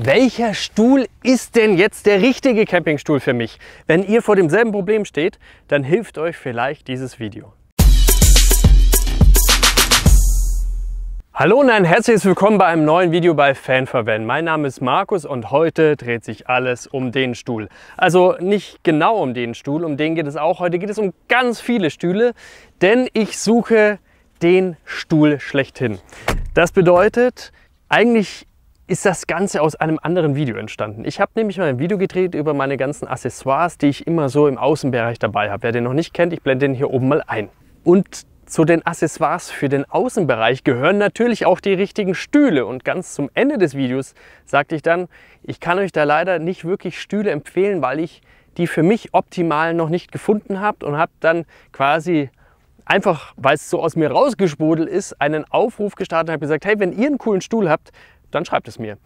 Welcher Stuhl ist denn jetzt der richtige Campingstuhl für mich? Wenn ihr vor demselben Problem steht, dann hilft euch vielleicht dieses Video. Hallo und ein herzliches Willkommen bei einem neuen Video bei Fanverwend. Mein Name ist Markus und heute dreht sich alles um den Stuhl. Also nicht genau um den Stuhl, um den geht es auch. Heute geht es um ganz viele Stühle, denn ich suche den Stuhl schlechthin. Das bedeutet, eigentlich ist das Ganze aus einem anderen Video entstanden. Ich habe nämlich mal ein Video gedreht über meine ganzen Accessoires, die ich immer so im Außenbereich dabei habe. Wer den noch nicht kennt, ich blende den hier oben mal ein. Und zu den Accessoires für den Außenbereich gehören natürlich auch die richtigen Stühle. Und ganz zum Ende des Videos sagte ich dann, ich kann euch da leider nicht wirklich Stühle empfehlen, weil ich die für mich optimal noch nicht gefunden habe und habe dann quasi einfach, weil es so aus mir rausgesprudelt ist, einen Aufruf gestartet und habe gesagt, hey, wenn ihr einen coolen Stuhl habt, dann schreibt es mir.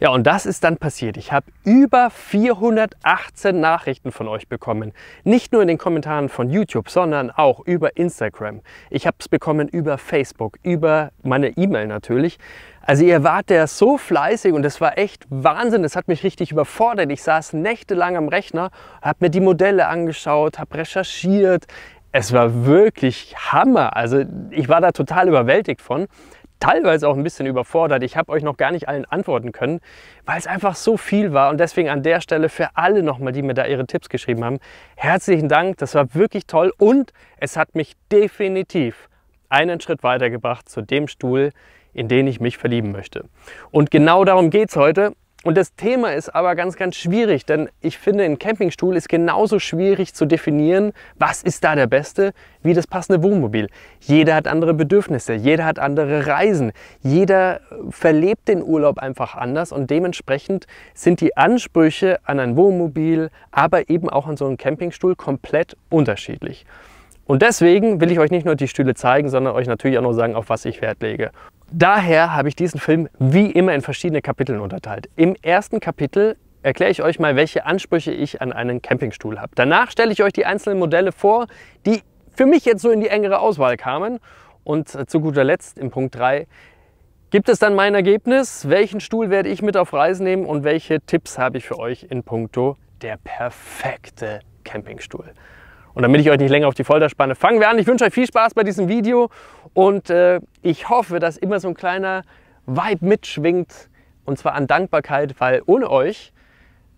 Ja, und das ist dann passiert. Ich habe über 418 Nachrichten von euch bekommen. Nicht nur in den Kommentaren von YouTube, sondern auch über Instagram. Ich habe es bekommen über Facebook, über meine E-Mail natürlich. Also ihr wart ja so fleißig und das war echt Wahnsinn. Das hat mich richtig überfordert. Ich saß nächtelang am Rechner, habe mir die Modelle angeschaut, habe recherchiert. Es war wirklich Hammer. Also ich war da total überwältigt von teilweise auch ein bisschen überfordert. Ich habe euch noch gar nicht allen antworten können, weil es einfach so viel war. Und deswegen an der Stelle für alle nochmal, die mir da ihre Tipps geschrieben haben, herzlichen Dank. Das war wirklich toll und es hat mich definitiv einen Schritt weitergebracht zu dem Stuhl, in den ich mich verlieben möchte. Und genau darum geht es heute. Und das Thema ist aber ganz, ganz schwierig, denn ich finde, ein Campingstuhl ist genauso schwierig zu definieren, was ist da der beste, wie das passende Wohnmobil. Jeder hat andere Bedürfnisse, jeder hat andere Reisen, jeder verlebt den Urlaub einfach anders und dementsprechend sind die Ansprüche an ein Wohnmobil, aber eben auch an so einen Campingstuhl komplett unterschiedlich. Und deswegen will ich euch nicht nur die Stühle zeigen, sondern euch natürlich auch noch sagen, auf was ich Wert lege. Daher habe ich diesen Film wie immer in verschiedene Kapiteln unterteilt. Im ersten Kapitel erkläre ich euch mal, welche Ansprüche ich an einen Campingstuhl habe. Danach stelle ich euch die einzelnen Modelle vor, die für mich jetzt so in die engere Auswahl kamen. Und zu guter Letzt im Punkt 3 gibt es dann mein Ergebnis, welchen Stuhl werde ich mit auf Reisen nehmen und welche Tipps habe ich für euch in puncto der perfekte Campingstuhl. Und damit ich euch nicht länger auf die Folter spanne, fangen wir an. Ich wünsche euch viel Spaß bei diesem Video und äh, ich hoffe, dass immer so ein kleiner Vibe mitschwingt und zwar an Dankbarkeit, weil ohne euch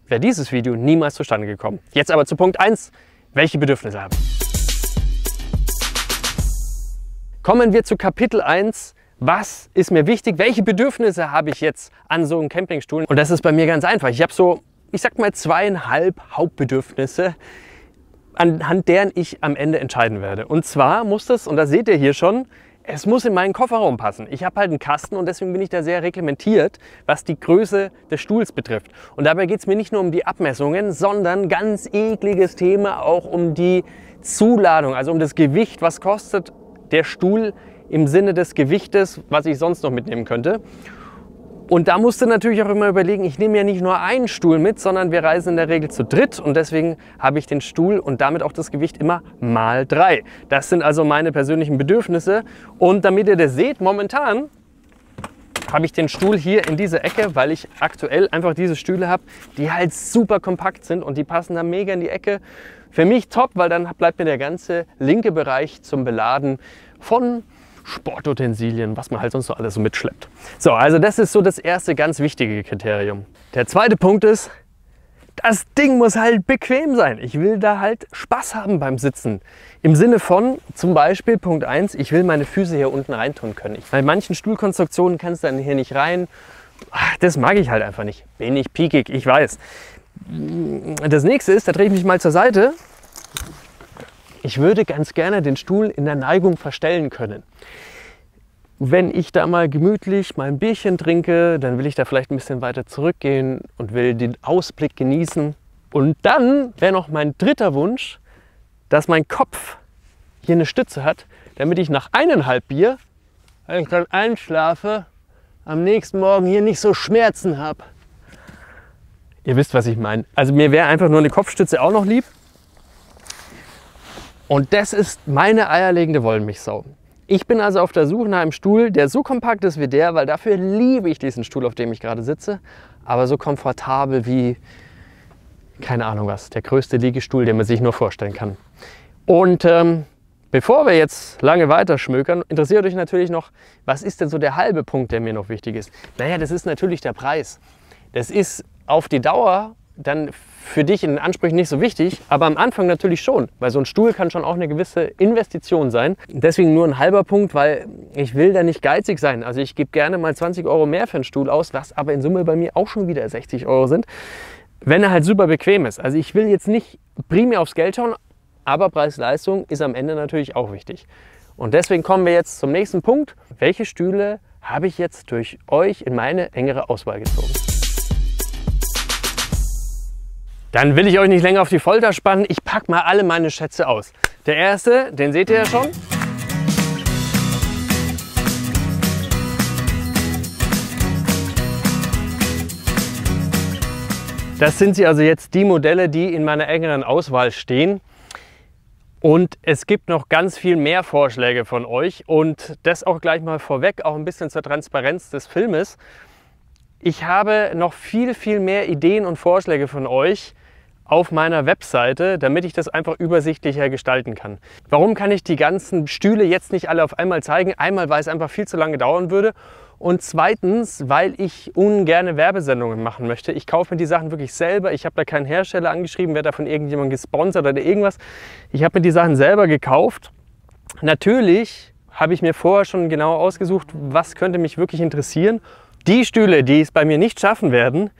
wäre dieses Video niemals zustande gekommen. Jetzt aber zu Punkt 1, welche Bedürfnisse habe ich? Kommen wir zu Kapitel 1, was ist mir wichtig, welche Bedürfnisse habe ich jetzt an so einem Campingstuhl? Und das ist bei mir ganz einfach. Ich habe so, ich sag mal zweieinhalb Hauptbedürfnisse, anhand deren ich am Ende entscheiden werde. Und zwar muss das, und das seht ihr hier schon, es muss in meinen Kofferraum passen. Ich habe halt einen Kasten und deswegen bin ich da sehr reglementiert, was die Größe des Stuhls betrifft. Und dabei geht es mir nicht nur um die Abmessungen, sondern ganz ekliges Thema auch um die Zuladung, also um das Gewicht. Was kostet der Stuhl im Sinne des Gewichtes, was ich sonst noch mitnehmen könnte? Und da musst du natürlich auch immer überlegen, ich nehme ja nicht nur einen Stuhl mit, sondern wir reisen in der Regel zu dritt und deswegen habe ich den Stuhl und damit auch das Gewicht immer mal drei. Das sind also meine persönlichen Bedürfnisse und damit ihr das seht, momentan habe ich den Stuhl hier in diese Ecke, weil ich aktuell einfach diese Stühle habe, die halt super kompakt sind und die passen da mega in die Ecke. Für mich top, weil dann bleibt mir der ganze linke Bereich zum Beladen von Sportutensilien, was man halt sonst so alles so mitschleppt. So, also das ist so das erste ganz wichtige Kriterium. Der zweite Punkt ist, das Ding muss halt bequem sein. Ich will da halt Spaß haben beim Sitzen. Im Sinne von zum Beispiel Punkt 1, ich will meine Füße hier unten reintun können. Bei manchen Stuhlkonstruktionen kannst du dann hier nicht rein. Das mag ich halt einfach nicht. Bin ich piekig, ich weiß. Das nächste ist, da drehe ich mich mal zur Seite ich würde ganz gerne den Stuhl in der Neigung verstellen können. Wenn ich da mal gemütlich mein Bierchen trinke, dann will ich da vielleicht ein bisschen weiter zurückgehen und will den Ausblick genießen. Und dann wäre noch mein dritter Wunsch, dass mein Kopf hier eine Stütze hat, damit ich nach eineinhalb Bier, wenn ich dann einschlafe, am nächsten Morgen hier nicht so Schmerzen habe. Ihr wisst, was ich meine. Also mir wäre einfach nur eine Kopfstütze auch noch lieb. Und das ist meine eierlegende Wollmilchsau. Ich bin also auf der Suche nach einem Stuhl, der so kompakt ist wie der, weil dafür liebe ich diesen Stuhl, auf dem ich gerade sitze, aber so komfortabel wie, keine Ahnung was, der größte Liegestuhl, den man sich nur vorstellen kann. Und ähm, bevor wir jetzt lange weiter schmökern, interessiert euch natürlich noch, was ist denn so der halbe Punkt, der mir noch wichtig ist? Naja, das ist natürlich der Preis. Das ist auf die Dauer dann für dich in den Ansprüchen nicht so wichtig, aber am Anfang natürlich schon, weil so ein Stuhl kann schon auch eine gewisse Investition sein. Deswegen nur ein halber Punkt, weil ich will da nicht geizig sein. Also ich gebe gerne mal 20 Euro mehr für einen Stuhl aus, was aber in Summe bei mir auch schon wieder 60 Euro sind, wenn er halt super bequem ist. Also ich will jetzt nicht primär aufs Geld schauen, aber Preis-Leistung ist am Ende natürlich auch wichtig. Und deswegen kommen wir jetzt zum nächsten Punkt. Welche Stühle habe ich jetzt durch euch in meine engere Auswahl gezogen? Dann will ich euch nicht länger auf die Folter spannen. Ich packe mal alle meine Schätze aus. Der erste, den seht ihr ja schon. Das sind sie also jetzt die Modelle, die in meiner engeren Auswahl stehen. Und es gibt noch ganz viel mehr Vorschläge von euch und das auch gleich mal vorweg, auch ein bisschen zur Transparenz des Filmes. Ich habe noch viel, viel mehr Ideen und Vorschläge von euch, auf meiner Webseite, damit ich das einfach übersichtlicher gestalten kann. Warum kann ich die ganzen Stühle jetzt nicht alle auf einmal zeigen? Einmal, weil es einfach viel zu lange dauern würde und zweitens, weil ich ungerne Werbesendungen machen möchte. Ich kaufe mir die Sachen wirklich selber. Ich habe da keinen Hersteller angeschrieben, werde da von irgendjemandem gesponsert oder irgendwas. Ich habe mir die Sachen selber gekauft. Natürlich habe ich mir vorher schon genau ausgesucht, was könnte mich wirklich interessieren. Die Stühle, die es bei mir nicht schaffen werden,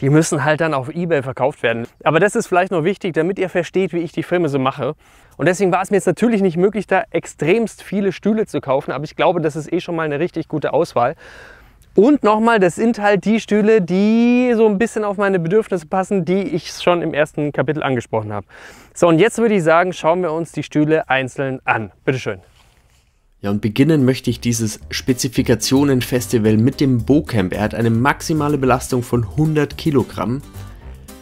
die müssen halt dann auf Ebay verkauft werden. Aber das ist vielleicht noch wichtig, damit ihr versteht, wie ich die Filme so mache. Und deswegen war es mir jetzt natürlich nicht möglich, da extremst viele Stühle zu kaufen, aber ich glaube, das ist eh schon mal eine richtig gute Auswahl. Und nochmal, das sind halt die Stühle, die so ein bisschen auf meine Bedürfnisse passen, die ich schon im ersten Kapitel angesprochen habe. So, und jetzt würde ich sagen, schauen wir uns die Stühle einzeln an. Bitteschön. Ja, und beginnen möchte ich dieses Spezifikationen-Festival mit dem Bocamp. Er hat eine maximale Belastung von 100 Kilogramm,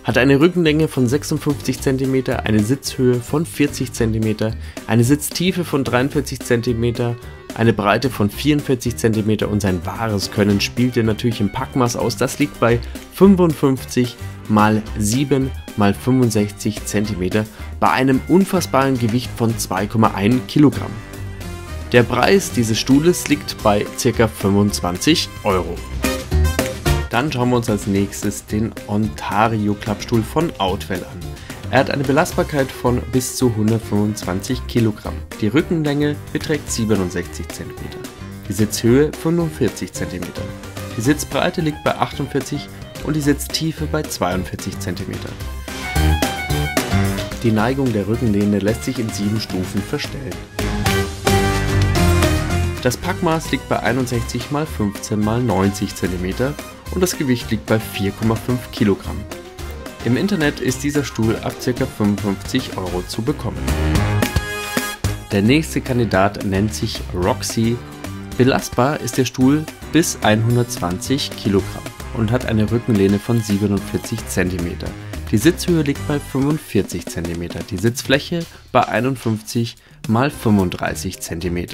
hat eine Rückenlänge von 56 cm, eine Sitzhöhe von 40 cm, eine Sitztiefe von 43 cm, eine Breite von 44 cm und sein wahres Können spielt er natürlich im Packmaß aus. Das liegt bei 55 mal 7 mal 65 cm bei einem unfassbaren Gewicht von 2,1 Kilogramm. Der Preis dieses Stuhles liegt bei ca. 25 Euro. Dann schauen wir uns als nächstes den Ontario Klappstuhl von Outwell an. Er hat eine Belastbarkeit von bis zu 125 Kilogramm. Die Rückenlänge beträgt 67 cm. Die Sitzhöhe 45 cm. Die Sitzbreite liegt bei 48 und die Sitztiefe bei 42 cm. Die Neigung der Rückenlehne lässt sich in sieben Stufen verstellen. Das Packmaß liegt bei 61 x 15 x 90 cm und das Gewicht liegt bei 4,5 kg. Im Internet ist dieser Stuhl ab ca. 55 Euro zu bekommen. Der nächste Kandidat nennt sich Roxy. Belastbar ist der Stuhl bis 120 kg und hat eine Rückenlehne von 47 cm. Die Sitzhöhe liegt bei 45 cm, die Sitzfläche bei 51 x 35 cm.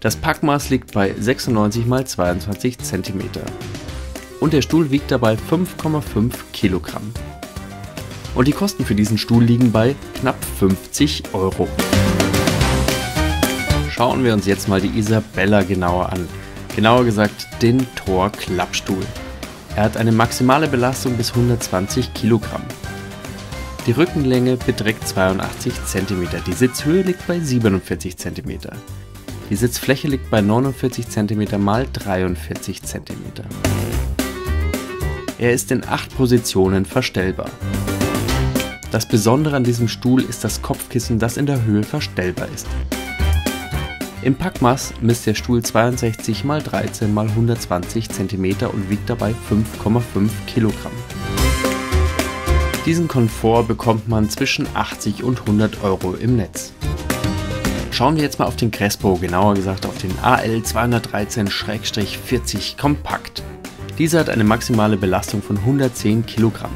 Das Packmaß liegt bei 96 x 22 cm. Und der Stuhl wiegt dabei 5,5 Kilogramm. Und die Kosten für diesen Stuhl liegen bei knapp 50 Euro. Schauen wir uns jetzt mal die Isabella genauer an. Genauer gesagt den Tor Klappstuhl. Er hat eine maximale Belastung bis 120 Kilogramm. Die Rückenlänge beträgt 82 cm, die Sitzhöhe liegt bei 47 cm. Die Sitzfläche liegt bei 49 cm x 43 cm. Er ist in acht Positionen verstellbar. Das Besondere an diesem Stuhl ist das Kopfkissen, das in der Höhe verstellbar ist. Im Packmaß misst der Stuhl 62 x 13 x 120 cm und wiegt dabei 5,5 kg. Diesen Komfort bekommt man zwischen 80 und 100 Euro im Netz. Schauen wir jetzt mal auf den Crespo, genauer gesagt auf den AL 213-40 Kompakt. Dieser hat eine maximale Belastung von 110 Kilogramm.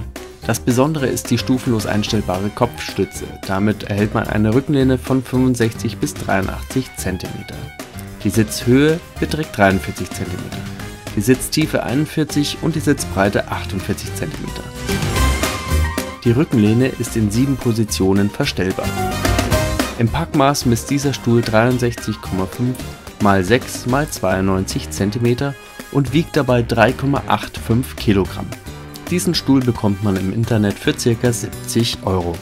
Das Besondere ist die stufenlos einstellbare Kopfstütze. Damit erhält man eine Rückenlehne von 65 bis 83 cm. Die Sitzhöhe beträgt 43 cm, die Sitztiefe 41 und die Sitzbreite 48 cm. Die Rückenlehne ist in sieben Positionen verstellbar. Im Packmaß misst dieser Stuhl 63,5 x 6 x 92 cm und wiegt dabei 3,85 Kilogramm. Diesen Stuhl bekommt man im Internet für ca. 70 Euro.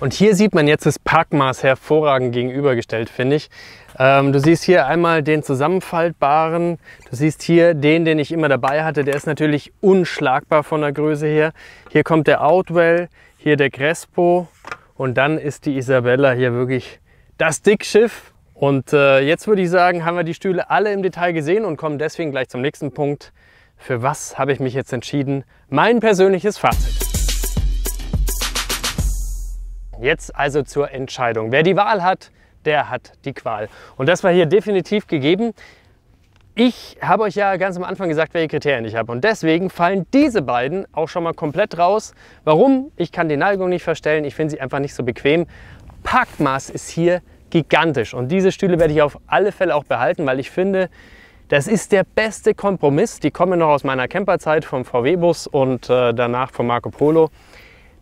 Und hier sieht man jetzt das Packmaß hervorragend gegenübergestellt, finde ich. Ähm, du siehst hier einmal den zusammenfaltbaren, du siehst hier den, den ich immer dabei hatte. Der ist natürlich unschlagbar von der Größe her. Hier kommt der Outwell, hier der Crespo und dann ist die Isabella hier wirklich das Dickschiff. Und äh, jetzt würde ich sagen, haben wir die Stühle alle im Detail gesehen und kommen deswegen gleich zum nächsten Punkt. Für was habe ich mich jetzt entschieden? Mein persönliches Fazit. Jetzt also zur Entscheidung. Wer die Wahl hat, der hat die Qual. Und das war hier definitiv gegeben. Ich habe euch ja ganz am Anfang gesagt, welche Kriterien ich habe. Und deswegen fallen diese beiden auch schon mal komplett raus. Warum? Ich kann die Neigung nicht verstellen. Ich finde sie einfach nicht so bequem. Packmaß ist hier gigantisch. Und diese Stühle werde ich auf alle Fälle auch behalten, weil ich finde, das ist der beste Kompromiss. Die kommen noch aus meiner Camperzeit vom VW-Bus und äh, danach vom Marco Polo.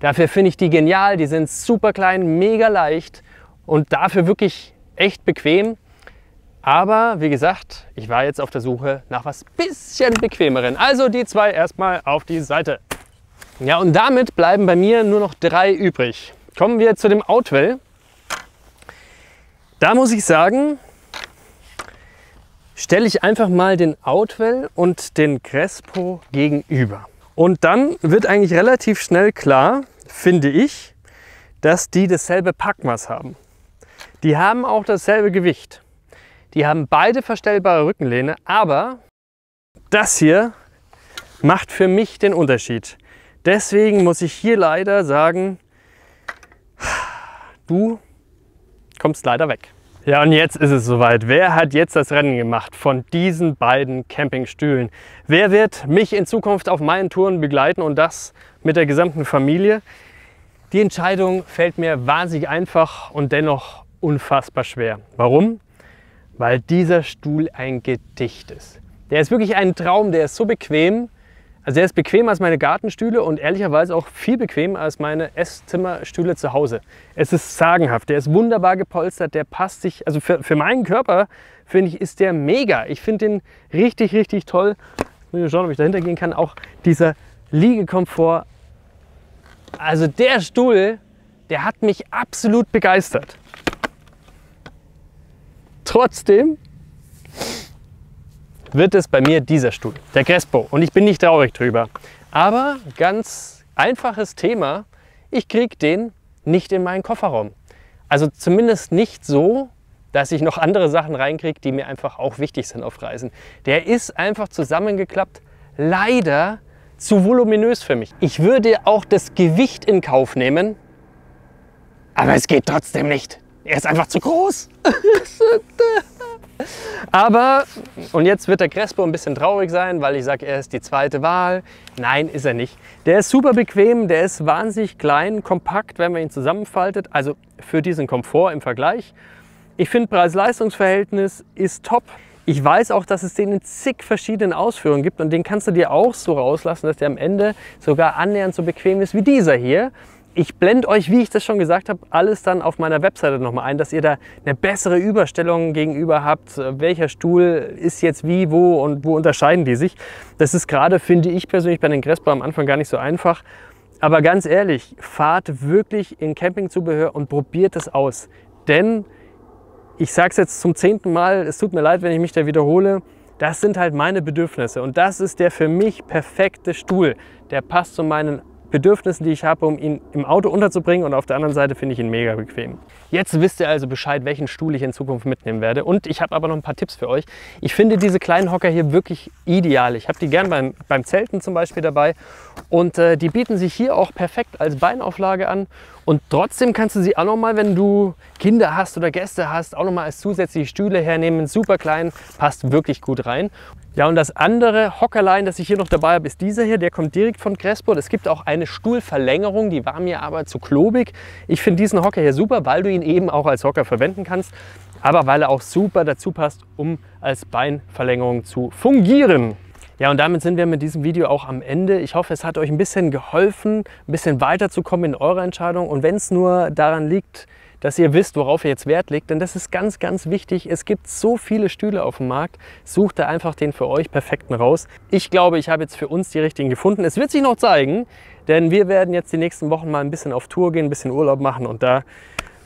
Dafür finde ich die genial. Die sind super klein, mega leicht und dafür wirklich echt bequem. Aber wie gesagt, ich war jetzt auf der Suche nach was bisschen bequemeren. Also die zwei erstmal auf die Seite. Ja, und damit bleiben bei mir nur noch drei übrig. Kommen wir zu dem Outwell. Da muss ich sagen, stelle ich einfach mal den Outwell und den Crespo gegenüber. Und dann wird eigentlich relativ schnell klar, finde ich, dass die dasselbe Packmaß haben. Die haben auch dasselbe Gewicht. Die haben beide verstellbare Rückenlehne, aber das hier macht für mich den Unterschied. Deswegen muss ich hier leider sagen, du kommst leider weg. Ja, und jetzt ist es soweit. Wer hat jetzt das Rennen gemacht von diesen beiden Campingstühlen? Wer wird mich in Zukunft auf meinen Touren begleiten und das mit der gesamten Familie? Die Entscheidung fällt mir wahnsinnig einfach und dennoch unfassbar schwer. Warum? Weil dieser Stuhl ein Gedicht ist. Der ist wirklich ein Traum, der ist so bequem, also der ist bequemer als meine Gartenstühle und ehrlicherweise auch viel bequemer als meine Esszimmerstühle zu Hause. Es ist sagenhaft, der ist wunderbar gepolstert, der passt sich, also für, für meinen Körper finde ich, ist der mega. Ich finde den richtig, richtig toll. Ich muss schauen, ob ich dahinter gehen kann. Auch dieser Liegekomfort. Also der Stuhl, der hat mich absolut begeistert. Trotzdem wird es bei mir dieser Stuhl, der Crespo. Und ich bin nicht traurig drüber. Aber ganz einfaches Thema, ich kriege den nicht in meinen Kofferraum. Also zumindest nicht so, dass ich noch andere Sachen reinkriege, die mir einfach auch wichtig sind auf Reisen. Der ist einfach zusammengeklappt, leider zu voluminös für mich. Ich würde auch das Gewicht in Kauf nehmen, aber es geht trotzdem nicht. Er ist einfach zu groß. Aber, und jetzt wird der Crespo ein bisschen traurig sein, weil ich sage, er ist die zweite Wahl. Nein, ist er nicht. Der ist super bequem, der ist wahnsinnig klein, kompakt, wenn man ihn zusammenfaltet. Also für diesen Komfort im Vergleich. Ich finde, Preis-Leistungs-Verhältnis ist top. Ich weiß auch, dass es den in zig verschiedenen Ausführungen gibt und den kannst du dir auch so rauslassen, dass der am Ende sogar annähernd so bequem ist wie dieser hier. Ich blende euch, wie ich das schon gesagt habe, alles dann auf meiner Webseite nochmal ein, dass ihr da eine bessere Überstellung gegenüber habt. Welcher Stuhl ist jetzt wie, wo und wo unterscheiden die sich. Das ist gerade, finde ich persönlich, bei den Crespo am Anfang gar nicht so einfach. Aber ganz ehrlich, fahrt wirklich in Campingzubehör und probiert es aus. Denn, ich sage es jetzt zum zehnten Mal, es tut mir leid, wenn ich mich da wiederhole, das sind halt meine Bedürfnisse. Und das ist der für mich perfekte Stuhl. Der passt zu meinen Bedürfnissen, die ich habe, um ihn im Auto unterzubringen und auf der anderen Seite finde ich ihn mega bequem. Jetzt wisst ihr also Bescheid, welchen Stuhl ich in Zukunft mitnehmen werde und ich habe aber noch ein paar Tipps für euch. Ich finde diese kleinen Hocker hier wirklich ideal. Ich habe die gern beim, beim Zelten zum Beispiel dabei und äh, die bieten sich hier auch perfekt als Beinauflage an und trotzdem kannst du sie auch noch mal, wenn du Kinder hast oder Gäste hast, auch noch mal als zusätzliche Stühle hernehmen. Super klein, passt wirklich gut rein. Ja, und das andere Hockerlein, das ich hier noch dabei habe, ist dieser hier. Der kommt direkt von Crespo. Es gibt auch eine Stuhlverlängerung, die war mir aber zu klobig. Ich finde diesen Hocker hier super, weil du ihn eben auch als Hocker verwenden kannst, aber weil er auch super dazu passt, um als Beinverlängerung zu fungieren. Ja, und damit sind wir mit diesem Video auch am Ende. Ich hoffe, es hat euch ein bisschen geholfen, ein bisschen weiterzukommen in eurer Entscheidung. Und wenn es nur daran liegt, dass ihr wisst, worauf ihr jetzt Wert legt. Denn das ist ganz, ganz wichtig. Es gibt so viele Stühle auf dem Markt. Sucht da einfach den für euch perfekten raus. Ich glaube, ich habe jetzt für uns die richtigen gefunden. Es wird sich noch zeigen, denn wir werden jetzt die nächsten Wochen mal ein bisschen auf Tour gehen, ein bisschen Urlaub machen und da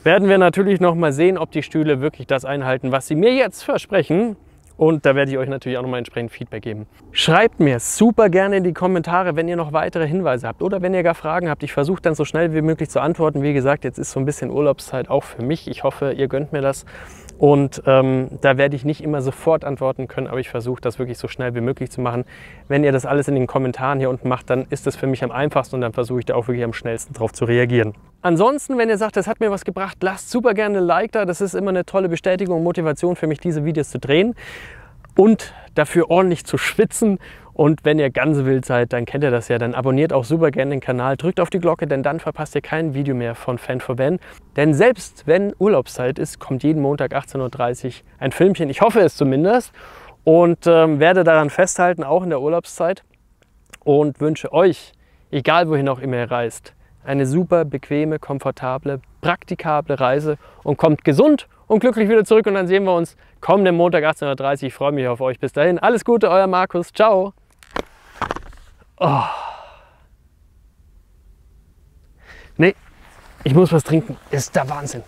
werden wir natürlich noch mal sehen, ob die Stühle wirklich das einhalten, was sie mir jetzt versprechen. Und da werde ich euch natürlich auch nochmal entsprechend Feedback geben. Schreibt mir super gerne in die Kommentare, wenn ihr noch weitere Hinweise habt oder wenn ihr gar Fragen habt. Ich versuche dann so schnell wie möglich zu antworten. Wie gesagt, jetzt ist so ein bisschen Urlaubszeit auch für mich. Ich hoffe, ihr gönnt mir das. Und ähm, da werde ich nicht immer sofort antworten können, aber ich versuche das wirklich so schnell wie möglich zu machen. Wenn ihr das alles in den Kommentaren hier unten macht, dann ist das für mich am einfachsten und dann versuche ich da auch wirklich am schnellsten drauf zu reagieren. Ansonsten, wenn ihr sagt, das hat mir was gebracht, lasst super gerne ein Like da. Das ist immer eine tolle Bestätigung und Motivation für mich, diese Videos zu drehen und dafür ordentlich zu schwitzen. Und wenn ihr ganz wild seid, dann kennt ihr das ja, dann abonniert auch super gerne den Kanal, drückt auf die Glocke, denn dann verpasst ihr kein Video mehr von Fan for Van. Denn selbst wenn Urlaubszeit ist, kommt jeden Montag 18.30 Uhr ein Filmchen. Ich hoffe es zumindest und ähm, werde daran festhalten, auch in der Urlaubszeit. Und wünsche euch, egal wohin auch immer ihr reist, eine super bequeme, komfortable, praktikable Reise und kommt gesund und glücklich wieder zurück und dann sehen wir uns kommenden Montag 18.30 Uhr. Ich freue mich auf euch. Bis dahin, alles Gute, euer Markus. Ciao. Oh. Nee, ich muss was trinken. Ist der Wahnsinn.